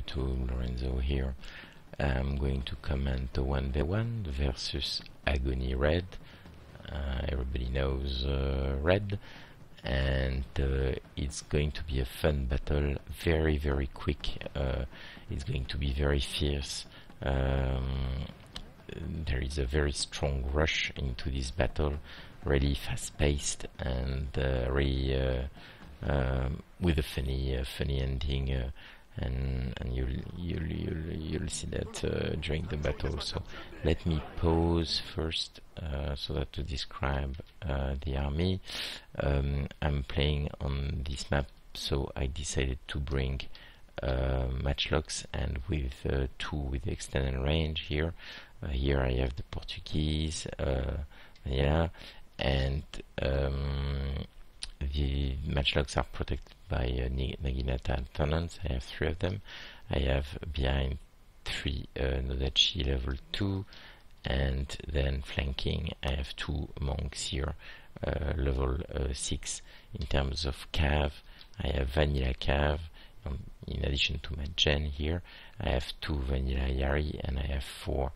YouTube, Lorenzo here. I'm going to comment the 1v1 versus AggonyRed. Uh, everybody knows uh, Red, and uh, it's going to be a fun battle, very very quick. Uh, it's going to be very fierce. Um, there is a very strong rush into this battle, really fast-paced and uh, really uh, um, with a funny funny ending and and you'll you'll you'll, you'll see that uh, during the battle. So let me pause first uh, so that to describe uh, the army. Um, I'm playing on this map so I decided to bring uh, matchlocks and with uh, two with extended range here. Here I have the Portuguese yeah and um, the matchlocks are protected by uh, Naginata tenants. I have three of them. I have behind three uh, Nodachi level 2 and then flanking I have two monks here uh, level uh, 6 in terms of cav I have vanilla cav um, in addition to my gen here I have two vanilla yari and I have four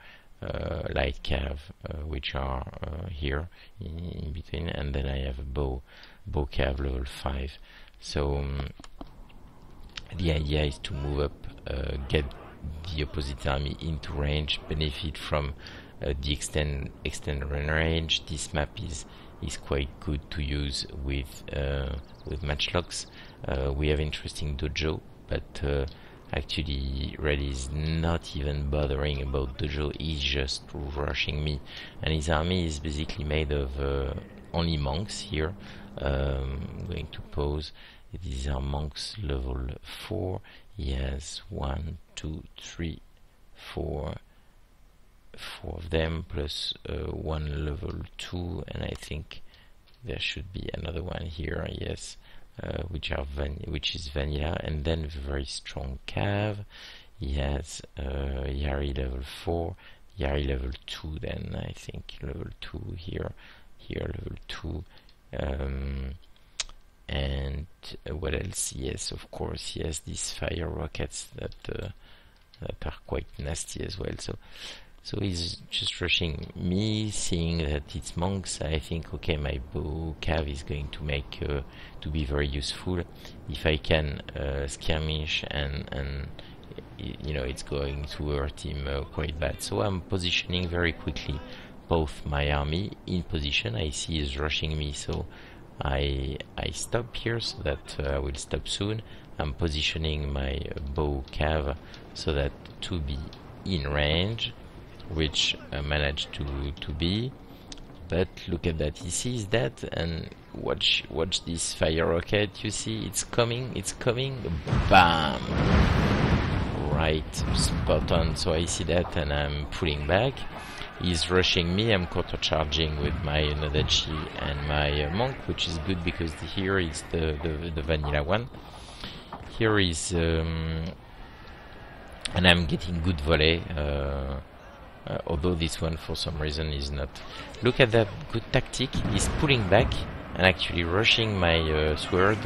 light cav uh, which are uh, here in, in, between and then I have a bow bow cav level 5 so um, the idea is to move up uh, get the opposite army into range benefit from uh, the extend extended range. This map is is quite good to use with uh, with matchlocks. We have interesting dojo but actually Red is not even bothering about Dojo, he's just rushing me. And his army is basically made of uh, only monks here. Um, I'm going to pause. These are monks level 4. He has one, two, three, four, four of them, plus uh, one level 2, and I think there should be another one here, yes uh, which are which is vanilla, and then very strong cav. He has uh, Yari level four, Yari level two. Then I think level two here, here level two. Um, and uh, what else? Yes, of course, he has these fire rockets that uh, that are quite nasty as well. So so he's just rushing me, seeing that it's monks. I think, okay, my bow cav is going to make uh, to be very useful. If I can uh, skirmish and and you know it's going to hurt him uh, quite bad. So I'm positioning very quickly both my army in position. I see he's rushing me, so I I stop here so that uh, I will stop soon. I'm positioning my bow cav so that to be in range which uh, managed to to be. But look at that he sees that and watch watch this fire rocket. You see it's coming it's coming. Bam! Right spot on. So I see that and I'm pulling back. He's rushing me. I'm counter charging with my Nodachi and my uh, monk which is good because here is the, the, the vanilla one. Here is um, and I'm getting good volley uh, uh, although this one for some reason is not. Look at that good tactic. He's pulling back and actually rushing my uh, sword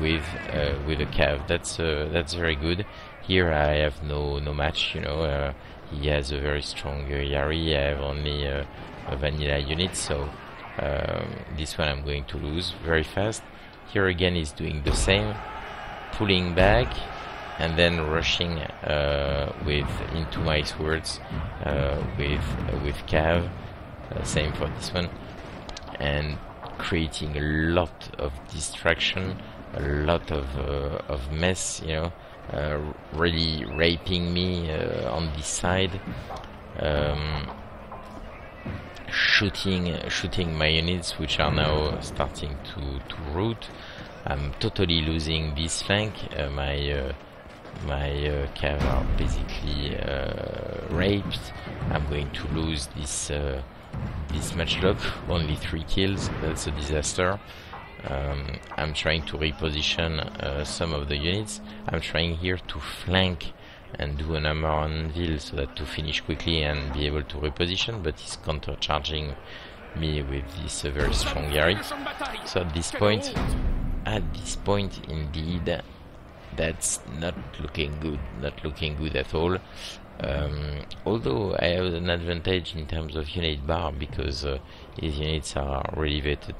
with uh, with a cav. That's uh, that's very good. Here I have no no match. You know, uh, he has a very strong uh, Yari. I have only a vanilla unit, so um, this one I'm going to lose very fast. Here again he's doing the same, pulling back and then rushing uh, with into my swords uh, with uh, with cav uh, same for this one and creating a lot of distraction a lot of uh, of mess you know uh, really raping me on this side um, shooting shooting my units which are now starting to to root. I'm totally losing this flank my my uh, cav are basically uh, raped. I'm going to lose this uh, this matchlock. Only three kills. That's a disaster. Um, I'm trying to reposition uh, some of the units. I'm trying here to flank and do an hammer anvil so that to finish quickly and be able to reposition, but he's counter-charging me with this uh, very strong Yari. So at this point, at this point indeed, that's not looking good, not looking good at all. Um, although I have an advantage in terms of unit bar because uh, his units are really vetted.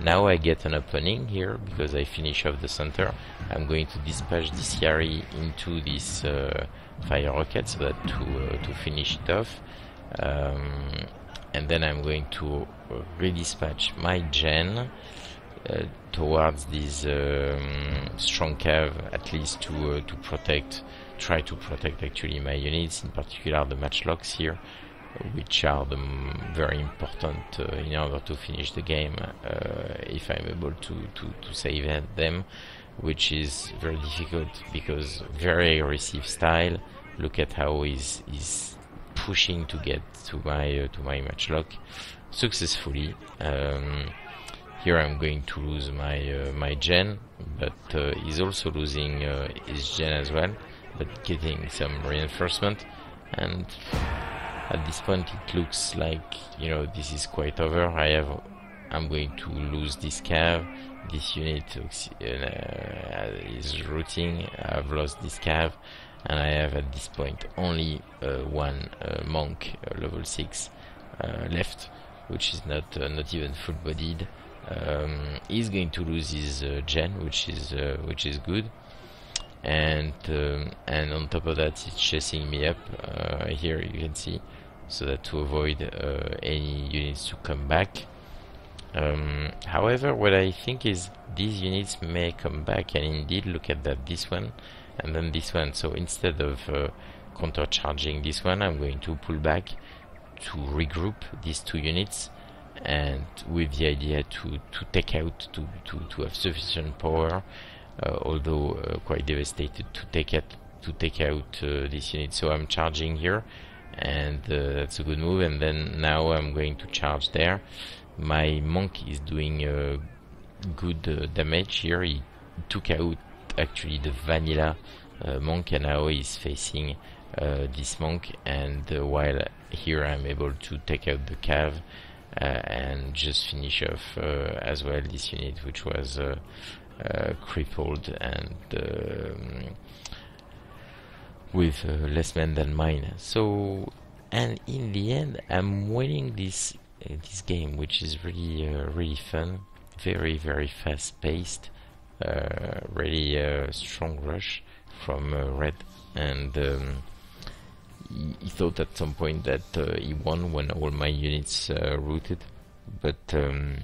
Now I get an opening here because I finish off the center. I'm going to dispatch this Yari into this uh, fire rocket so that to uh, to finish it off. Um, and then I'm going to redispatch my gen uh, towards this um, strong cav at least to uh, to protect try to protect actually my units in particular the matchlocks here which are the very important uh, in order to finish the game uh, if I'm able to, to, to save them which is very difficult because very aggressive style. Look at how he's, he's pushing to get to my uh, to my matchlock successfully. Um, here I'm going to lose my uh, my gen, but uh, he's also losing uh, his gen as well, but getting some reinforcement. And at this point, it looks like you know this is quite over. I have I'm going to lose this cav. This unit uh, is routing. I've lost this cav, and I have at this point only uh, one uh, monk level six left, which is not not even full-bodied um, he's going to lose his uh, gen, which is uh, which is good. And um, and on top of that, it's chasing me up. Uh, here you can see, so that to avoid uh, any units to come back. Um, however, what I think is these units may come back, and indeed, look at that, this one, and then this one. So instead of uh, countercharging this one, I'm going to pull back to regroup these two units and with the idea to, to take out, to, to, to have sufficient power, uh, although uh, quite devastated to take it to take out uh, this unit. So I'm charging here, and uh, that's a good move. And then now I'm going to charge there. My monk is doing uh, good uh, damage here. He took out actually the vanilla monk, and now he's facing this monk. And while here I'm able to take out the cav. Uh, and just finish off uh, as well this unit which was uh, crippled and um, with less men than mine. So and in the end I'm winning this uh, this game which is really uh, really fun very very fast paced uh, really strong rush from red and um, he, thought at some point that uh, he won when all my units uh, routed, but um,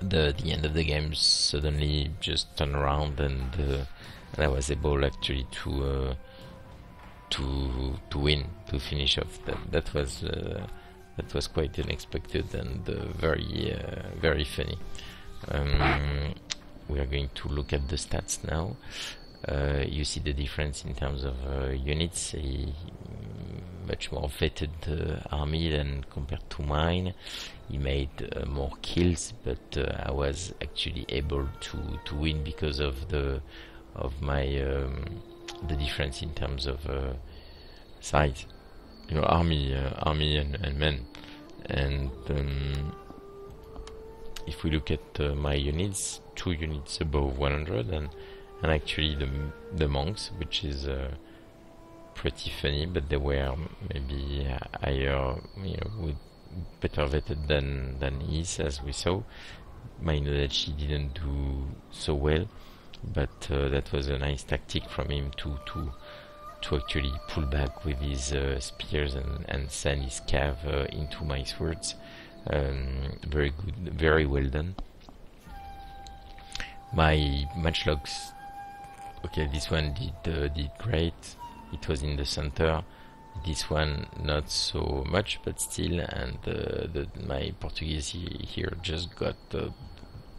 the the end of the game suddenly just turned around and, uh, and I was able actually to uh, to to win to finish off. That that was uh, that was quite unexpected and uh, very very funny. Um, we are going to look at the stats now. Uh, you see the difference in terms of uh, units. A much more vetted uh, army than compared to mine. He made more kills, but I was actually able to to win because of the of my um, the difference in terms of size. You know, army, army and, and men, and. Um, if we look at uh, my units, two units above 100 and and actually the the monks, which is uh, pretty funny, but they were maybe higher, you know, with better vetted than than is, as we saw. My Nodachi he didn't do so well, but uh, that was a nice tactic from him to to to actually pull back with his uh, spears and, and send his cav uh, into my swords. Um, very good, very well done. My matchlocks okay this one did uh, did great. It was in the center. This one not so much but still and uh, the, my Portuguese here just got uh,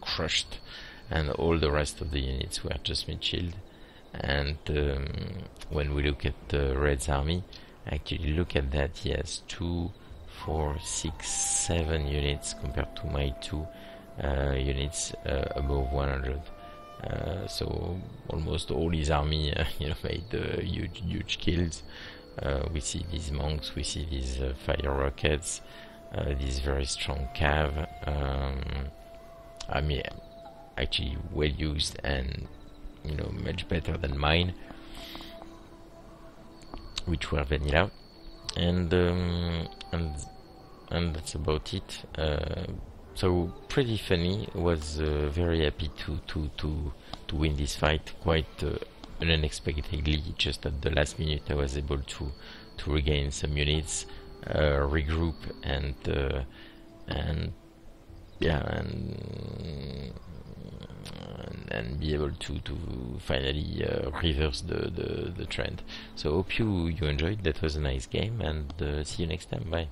crushed and all the rest of the units were just mid shield. And um, when we look at the Red's army actually look at that he has two four six seven units compared to my two uh, units uh, above 100 uh, so almost all his army, uh, you know, made uh, huge, huge kills. we see these monks, we see these fire rockets, this very strong cav. Um, I mean, actually well used and you know much better than mine, which were vanilla, and um, and and that's about it. So pretty funny. Was uh, very happy to to to to win this fight quite uh, unexpectedly. Just at the last minute, I was able to to regain some units, uh, regroup, and uh, and yeah, and and be able to to finally uh, reverse the, the the trend. So hope you you enjoyed. That was a nice game, and uh, see you next time. Bye.